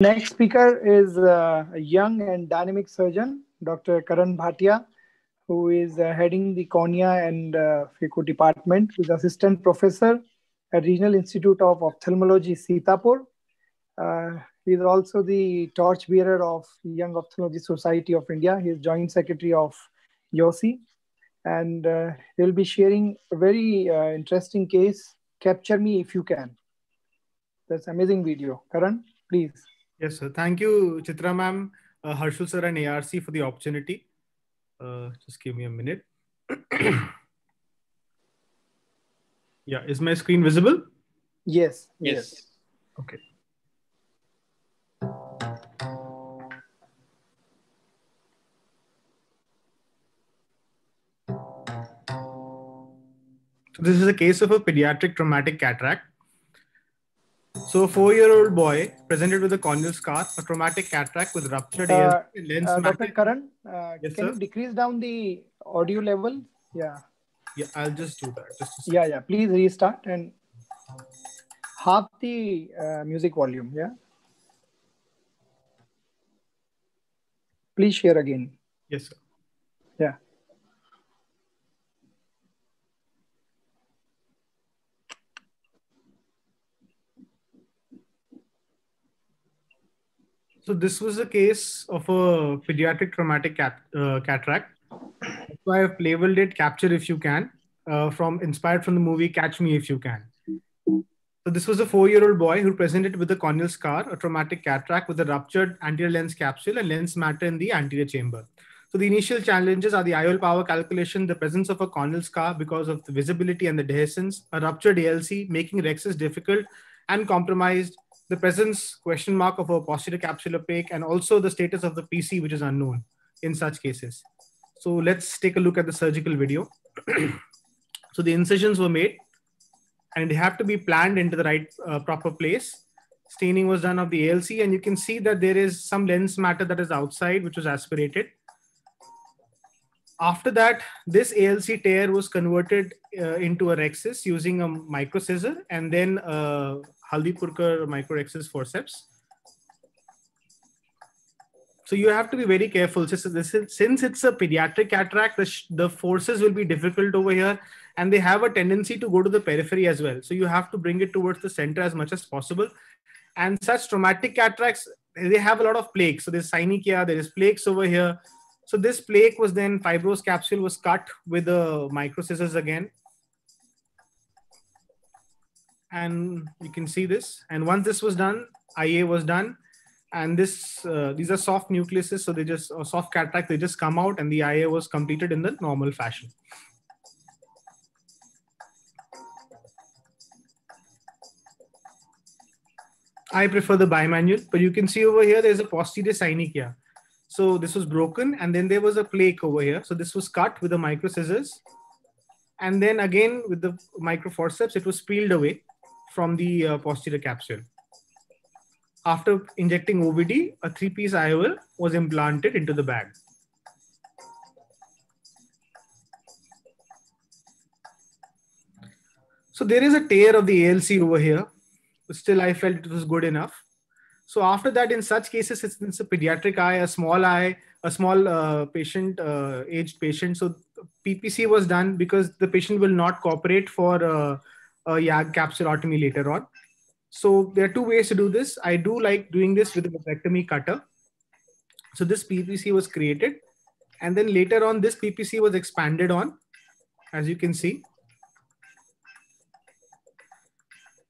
Next speaker is uh, a young and dynamic surgeon, Dr. Karan Bhatia, who is uh, heading the cornea and uh, phaco department. He's assistant professor at Regional Institute of Ophthalmology, Sitapur. Uh, he is also the torchbearer of Young Ophthalmology Society of India. He is joint secretary of YOSI. And uh, he'll be sharing a very uh, interesting case, Capture Me If You Can. That's amazing video. Karan, please. Yes, sir. Thank you, Chitra ma'am, uh, Harshul sir, and ARC for the opportunity. Uh, just give me a minute. yeah, is my screen visible? Yes. Yes. Yes. Okay. So this is a case of a pediatric traumatic cataract. So a four-year-old boy presented with a corneal scar, a traumatic cataract with ruptured Uh, lens Uh, Dr. Karan, uh, Yes, can sir. you decrease down the audio level? Yeah. Yeah, I'll just do that. Just. Yeah, yeah. Please restart and half the uh, music volume. Yeah. Please share again. Yes, sir. Yeah. So this was a case of a pediatric traumatic cat, uh, cataract. So I have labeled it "Capture If You Can," uh, from inspired from the movie "Catch Me If You Can." So this was a four-year-old boy who presented with a corneal scar, a traumatic cataract with a ruptured anterior lens capsule and lens matter in the anterior chamber. So the initial challenges are the IOL power calculation, the presence of a corneal scar because of the visibility and the dehiscence, a ruptured ALC, making rhexis difficult and compromised, the presence question mark of a posterior capsule opaque, and also the status of the PC, which is unknown in such cases. So let's take a look at the surgical video. so the incisions were made and they have to be planned into the right uh, proper place. Staining was done of the ALC and you can see that there is some lens matter that is outside, which was aspirated. After that, this ALC tear was converted uh, into a rhexis using a micro scissor and then uh, Haldipurkar micro rhexis forceps. So you have to be very careful. Since, since it's a pediatric cataract, the, the forces will be difficult over here and they have a tendency to go to the periphery as well. So you have to bring it towards the center as much as possible. And such traumatic cataracts, they have a lot of plaques. So there's synechiae, there is plaques over here. So this plaque was then fibrous capsule was cut with the micro scissors again. And you can see this. And once this was done, IA was done. And this, uh, these are soft nucleuses. So they just, or soft cataract, they just come out and the IA was completed in the normal fashion. I prefer the bimanual, but you can see over here, there's a posterior synechiae. So this was broken and then there was a plaque over here. So this was cut with the micro scissors. And then again with the micro forceps, it was peeled away from the uh, posterior capsule. After injecting OVD, a three-piece IOL was implanted into the bag. So there is a tear of the ALC over here. But still, I felt it was good enough. So after that, in such cases, it's, a pediatric eye, a small eye, a small uh, patient, uh, aged patient. So PPC was done because the patient will not cooperate for uh, Uh, a YAG capsulotomy later on. So there are two ways to do this. I do like doing this with a vitrectomy cutter. So this PPC was created. And then later on, this PPC was expanded on, as you can see.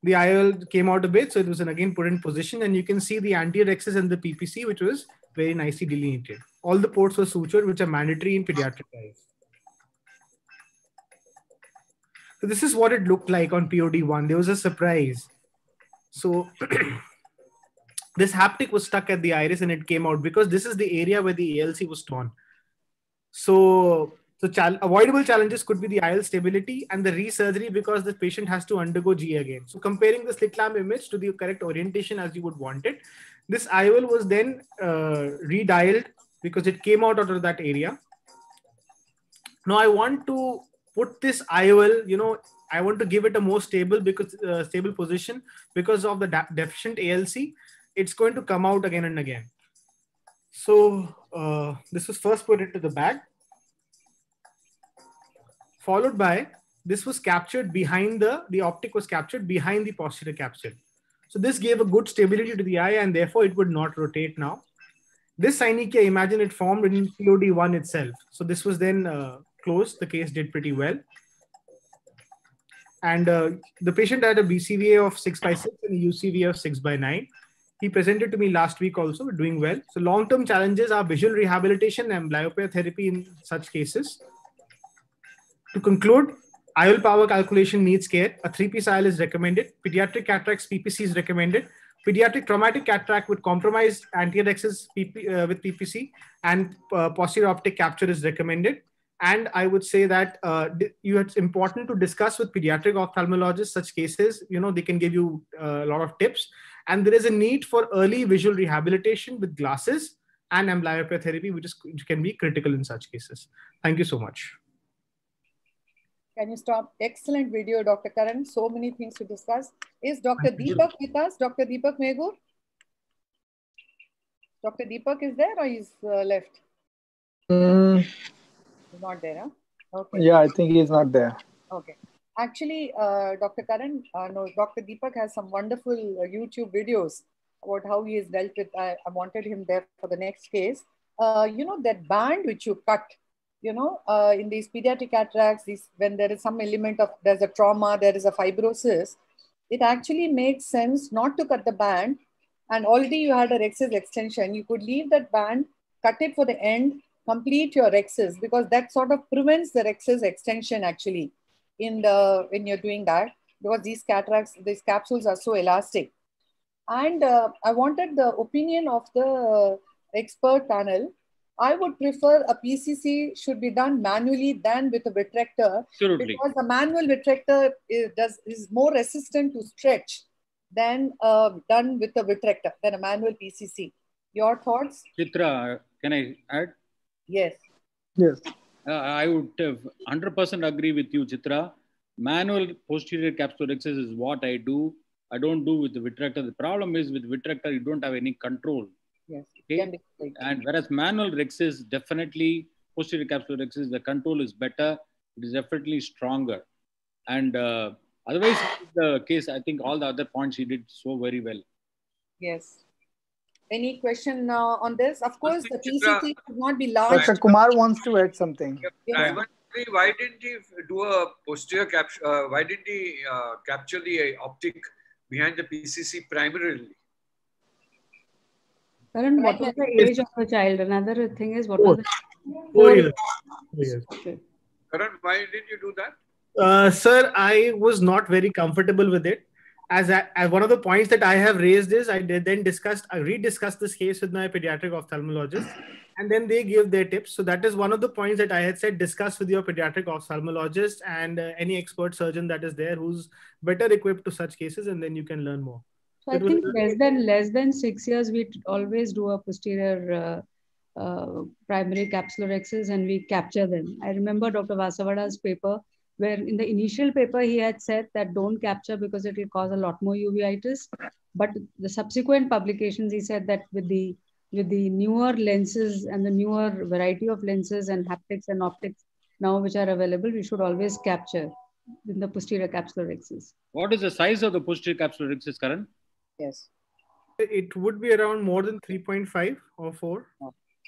the IOL came out a bit, so it was again put in position, and you can see the anterior rhexis and the PPC, which was very nicely delineated. All the ports were sutured, which are mandatory in pediatric eyes. So this is what it looked like on POD1. There was a surprise. So this haptic was stuck at the iris and it came out because this is the area where the ALC was torn. So so avoidable challenges could be the IL stability and the resurgery because the patient has to undergo G again. So comparing the slit lamp image to the correct orientation as you would want it, this IOL was then uh, redialed because it came out, out of that area. Now I want to put this IOL, you know, I want to give it a more stable because uh, stable position because of the de- deficient ALC. it's going to come out again and again. So uh, this was first put into the bag, followed by this was captured behind the, the optic was captured behind the posterior capsule. So this gave a good stability to the eye and therefore it would not rotate now. This synechia, imagine it formed in POD1 itself. So this was then uh, closed. The case did pretty well. And uh, the patient had a BCVA of 6 by 6 and a UCVA of 6 by 9. He presented to me last week also, doing well. So long-term challenges are visual rehabilitation and amblyopia therapy in such cases. To conclude, IOL power calculation needs care. A 3-piece IOL is recommended. Pediatric cataracts PPC is recommended. Pediatric traumatic cataract with compromised anterior axis PP, uh, with PPC and uh, posterior optic capture is recommended and i would say that uh, you it's important to discuss with pediatric ophthalmologists such cases. You know they can give you uh, a lot of tips. And there is a need for early visual rehabilitation with glasses and amblyopia therapy which, is, which can be critical in such cases. Thank you so much. Can you stop? Excellent video dr karan. So many things to discuss. Is dr deepak with us? Dr deepak megur dr deepak is there or is uh, left? Mm. Not there, huh? Okay. Yeah, I think he's not there. Okay. Actually, uh, Dr. Karan, uh, no, Dr. Deepak has some wonderful uh, YouTube videos about how he has dealt with. I, I wanted him there for the next case. Uh, you know, that band which you cut, you know, uh, in these pediatric cataracts, these, when there is some element of, there's a trauma, there is a fibrosis, it actually makes sense not to cut the band. And already you had a rhexis extension. You could leave that band, cut it for the end, complete your rhexis because that sort of prevents the rhexis extension actually in the when you're doing that because these cataracts these capsules are so elastic. And uh, i wanted the opinion of the expert panel. I would prefer a pcc should be done manually than with a vitrector Absolutely. because a manual vitrector is, does is more resistant to stretch than uh, done with a vitrector than a manual pcc your thoughts? Chitra can i add Yes. Yes. Uh, I would 100% agree with you, Chitra. Manual posterior capsulorhexis is what I do. I don't do with the vitrector. The problem is with vitrector, you don't have any control. Yes. Okay? And whereas manual rhexis, definitely posterior capsulorhexis, the control is better. It is definitely stronger. And uh, otherwise, the case, I think all the other points he did so very well. Yes. Any question uh, on this? Of course, the PCC should not be large. Dr. Kumar wants to add something. Yeah. why didn't he do a posterior capture? Uh, why didn't he uh, capture the optic behind the PCC primarily? Karan, what was the age of the child? Another thing is, what was the Four years. Four years. Okay. Karan, why didn't you do that? Uh, sir, I was not very comfortable with it as, I, as one of the points that I have raised is I did then discussed, I rediscussed this case with my pediatric ophthalmologist, and then they give their tips. So that is one of the points that I had said discuss with your pediatric ophthalmologist and uh, any expert surgeon that is there who's better equipped to such cases, and then you can learn more. So I think less than less than six years, we always do a posterior uh, uh, primary capsulorhexis and we capture them. I remember Dr. Vasavada's paper where in the initial paper he had said that don't capture because it will cause a lot more uveitis. But the subsequent publications he said that with the with the newer lenses and the newer variety of lenses and haptics and optics now which are available we should always capture in the posterior capsulorhexis what is the size of the posterior capsulorhexis karan? Yes. It would be around more than 3.5 or 4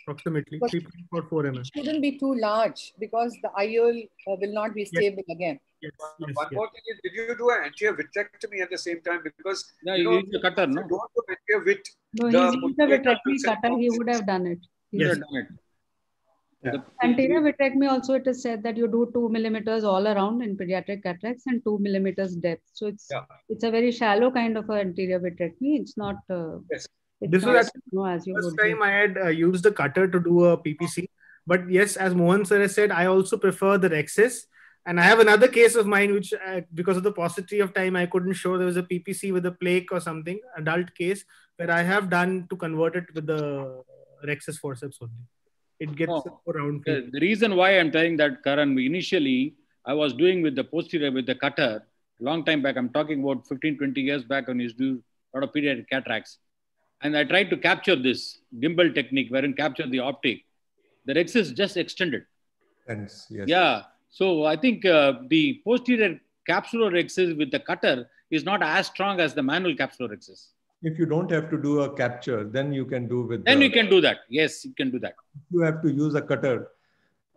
approximately 3.44 mm. It shouldn't be too large because the IOL uh, will not be stable yes. again. Yes. yes. One more thing is, did you do an anterior vitrectomy at the same time? Because no, you, know, the cutter, no? don't do anterior vit. No, he used the vitrectomy cutter. He would have done it. He yes. done it. Yeah. Anterior vitrectomy also it is said that you do two millimeters all around in pediatric cataracts and two millimeters depth. So it's yeah. it's a very shallow kind of an anterior vitrectomy. It's not uh, yes this was actually no, as first time I had uh, used the cutter to do a PPC. But yes, as Mohan sir has said, I also prefer the Rhexis. And I have another case of mine, which uh, because of the paucity of time, I couldn't show. There was a PPC with a plaque or something, adult case, where I have done to convert it with the Rhexis forceps only. It gets oh, around. The, the reason why I'm telling that, Karan, initially I was doing with the posterior with the cutter long time back. I'm talking about 15, 20 years back when you used to do a lot of pediatric cataracts and I tried to capture this Gimbel technique wherein capture the optic, the rhexis just extended. Hence, yes. Yeah. So I think uh, the posterior capsular rhexis with the cutter is not as strong as the manual capsular rhexis. If you don't have to do a capture, then you can do with. Then the, you can do that. Yes, you can do that. You have to use a cutter.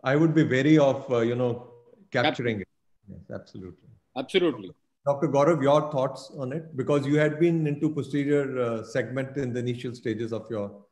I would be wary of uh, you know capturing it. Yes, absolutely. Absolutely. Dr. Gaurav, your thoughts on it? Because you had been into posterior uh, segment in the initial stages of your.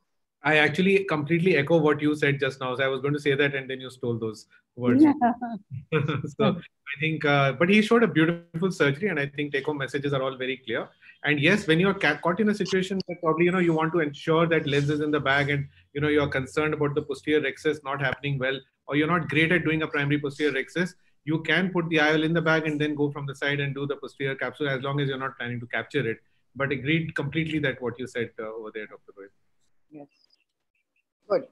I actually completely echo what you said just now. So I was going to say that, and then you stole those words. so I think, uh, but he showed a beautiful surgery, and I think take-home messages are all very clear. And yes, when you're caught in a situation that probably you know you want to ensure that lens is in the bag, and you know you're concerned about the posterior rhexis not happening well, or you're not great at doing a primary posterior rhexis, you can put the IOL in the bag and then go from the side and do the posterior capsule as long as you're not planning to capture it. But agreed completely that what you said uh, over there, Dr. Rohit. Yes. Good.